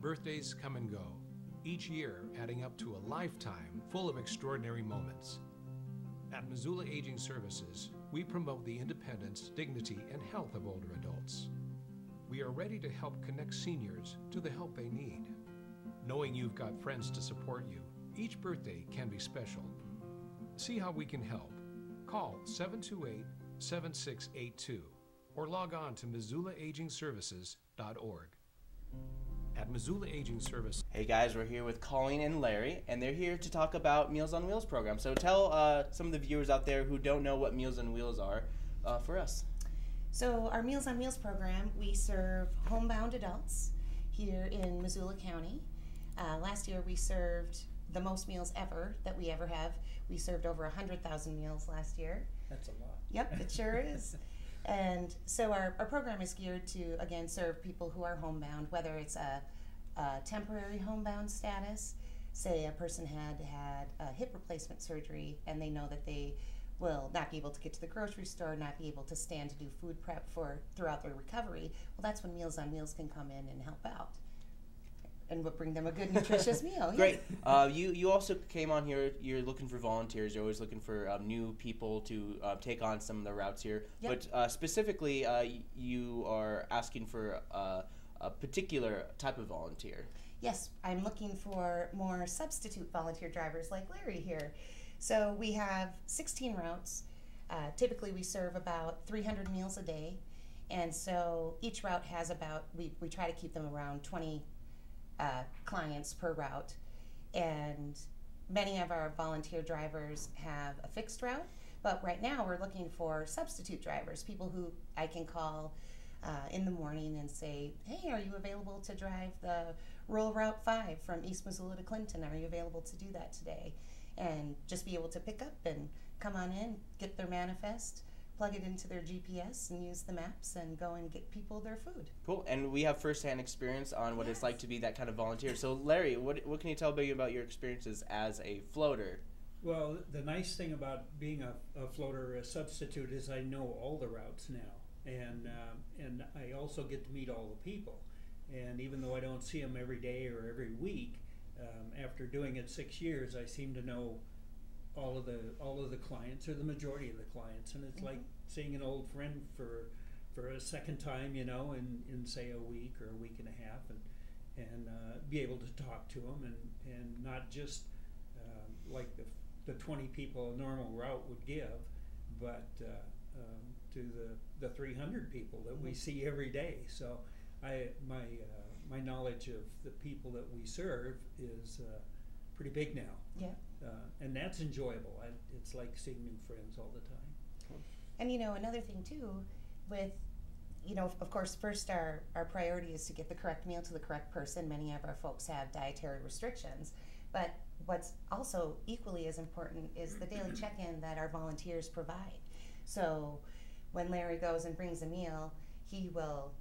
Birthdays come and go, each year adding up to a lifetime full of extraordinary moments. At Missoula Aging Services, we promote the independence, dignity, and health of older adults. We are ready to help connect seniors to the help they need. Knowing you've got friends to support you, each birthday can be special. See how we can help. Call 728 7682 or log on to MissoulaAgingServices.org. At Missoula Aging Service, Hey guys, we're here with Colleen and Larry, and they're here to talk about Meals on Wheels program. So tell uh, some of the viewers out there who don't know what Meals on Wheels are uh, for us. So our Meals on Wheels program, we serve homebound adults here in Missoula County. Uh, last year we served the most meals ever that we ever have. We served over 100,000 meals last year. That's a lot. Yep, it sure is. And so our, our program is geared to, again, serve people who are homebound, whether it's a, a temporary homebound status, say a person had had a hip replacement surgery and they know that they will not be able to get to the grocery store, not be able to stand to do food prep for throughout their recovery. Well, that's when Meals on Wheels can come in and help out. And we'll bring them a good, nutritious meal. Great. Uh, you you also came on here. You're looking for volunteers. You're always looking for um, new people to uh, take on some of the routes here. Yep. But uh, specifically, uh, you are asking for uh, a particular type of volunteer. Yes, I'm looking for more substitute volunteer drivers like Larry here. So we have 16 routes. Uh, typically, we serve about 300 meals a day. And so each route has about, we, we try to keep them around 20 uh, clients per route. And many of our volunteer drivers have a fixed route. But right now, we're looking for substitute drivers, people who I can call uh, in the morning and say, hey, are you available to drive the rural Route 5 from East Missoula to Clinton? Are you available to do that today? And just be able to pick up and come on in, get their manifest, plug it into their GPS, and use the maps and go and get people their food. Cool. And we have firsthand experience on what it's like to be that kind of volunteer. So, Larry, what what can you tell me about your experiences as a floater? Well, the nice thing about being a, a floater, a substitute, is I know all the routes now, and um, and I also get to meet all the people. And even though I don't see them every day or every week, um, after doing it six years, I seem to know all of the all of the clients or the majority of the clients, and it's like seeing an old friend for for a second time, you know, in, in say a week or a week and a half, and and uh, be able to talk to them and and not just um, like the the 20 people a normal route would give, but uh, um, to the, the 300 people that we Mhm. see every day. So I my uh, my knowledge of the people that we serve is uh, pretty big now, Yeah. And that's enjoyable. I, it's like seeing new friends all the time. And you know, another thing too, with you know, of course, first our our priority is to get the correct meal to the correct person. Many of our folks have dietary restrictions, but what's also equally as important is the daily check-in that our volunteers provide. So when Larry goes and brings a meal, he will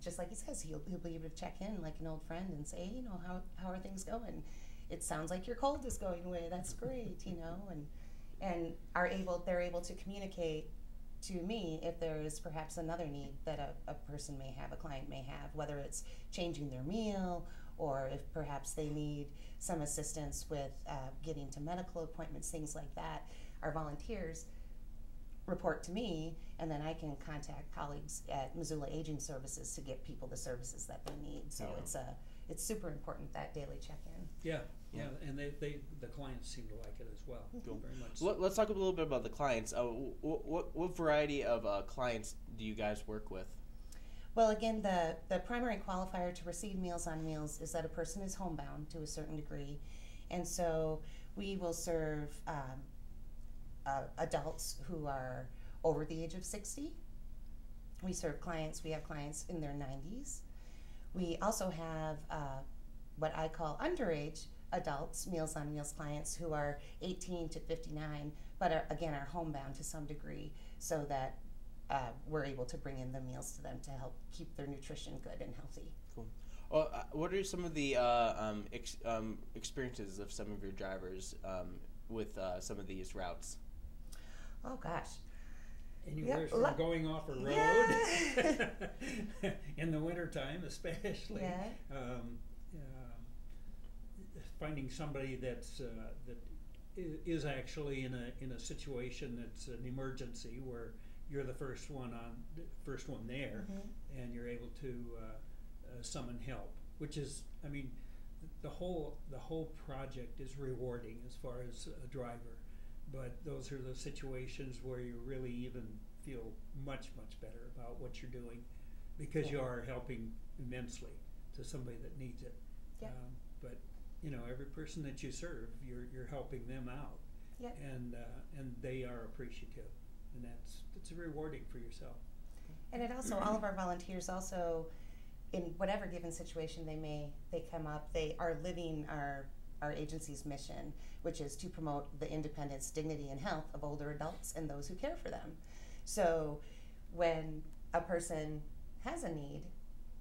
just like he says, he'll, he'll be able to check in like an old friend and say, hey, you know, how, how are things going? It sounds like your cold is going away. That's great, you know, and and are able they're able to communicate to me if there is perhaps another need that a, a person may have, a client may have, whether it's changing their meal or if perhaps they need some assistance with uh, getting to medical appointments, things like that. Our volunteers report to me, and then I can contact colleagues at Missoula Aging Services to get people the services that they need. So Yeah. it's a it's super important that daily check-in. Yeah, Yeah. yeah, and they, they the clients seem to like it as well. Cool. Very much. So let, let's talk a little bit about the clients. Uh, what, what what variety of uh, clients do you guys work with? Well, again, the, the primary qualifier to receive Meals on Wheels is that a person is homebound to a certain degree. And so we will serve um, uh, adults who are over the age of 60. We serve clients, we have clients in their 90s. We also have uh, what I call underage adults, Meals on Wheels clients who are 18 to 59, but are, again are homebound to some degree so that uh, we're able to bring in the meals to them to help keep their nutrition good and healthy. Well, uh, what are some of the uh, um, ex- um, experiences of some of your drivers um, with uh, some of these routes? Oh gosh. Anywhere Yeah, from going off a road Yeah. in the wintertime, especially. Yeah. Um, um, finding somebody that's uh, that is actually in a in a situation that's an emergency where you're the first one on first one there Mhm. and you're able to uh, uh, summon help which is i mean the whole the whole project is rewarding as far as a driver but those are the situations where you really even feel much much better about what you're doing because you are helping immensely to somebody that needs it Yeah. um, but you know every person that you serve you're you're helping them out Yeah. and uh, and they are appreciative and that's that's rewarding for yourself And it also, all of our volunteers also, in whatever given situation they may they come up, they are living our our agency's mission, which is to promote the independence, dignity, and health of older adults and those who care for them. So, when a person has a need,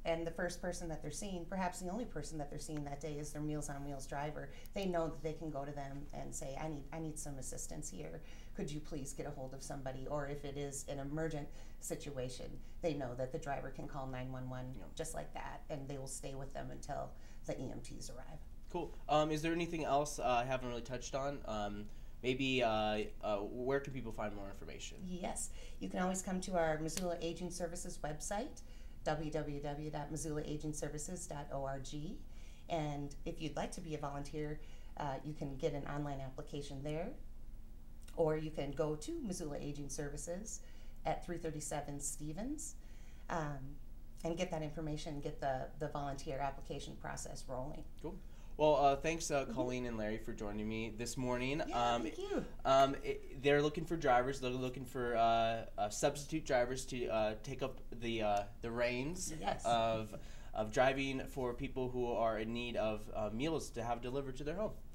and the first person that they're seeing, perhaps the only person that they're seeing that day is their Meals on Wheels driver, they know that they can go to them and say, "I need, I need some assistance here. Could you please get a hold of somebody?" Or if it is an emergent situation, they know that the driver can call nine one one Yeah. just like that, and they will stay with them until the EMTs arrive. Cool. Um, is there anything else uh, I haven't really touched on? Um, maybe uh, uh, where can people find more information? Yes, you can always come to our Missoula Aging Services website, www.missoulaagingservices.org. And if you'd like to be a volunteer, uh, you can get an online application there, or you can go to Missoula Aging Services at 337 Stevens um, and get that information, get the, the volunteer application process rolling. Well, uh, thanks, uh, Colleen and Larry, for joining me this morning. Mm-hmm. Yeah, um, thank you. Um, it, they're looking for drivers. They're looking for uh, uh, substitute drivers to uh, take up the uh, the reins Yes. of of driving for people who are in need of uh, meals to have delivered to their home.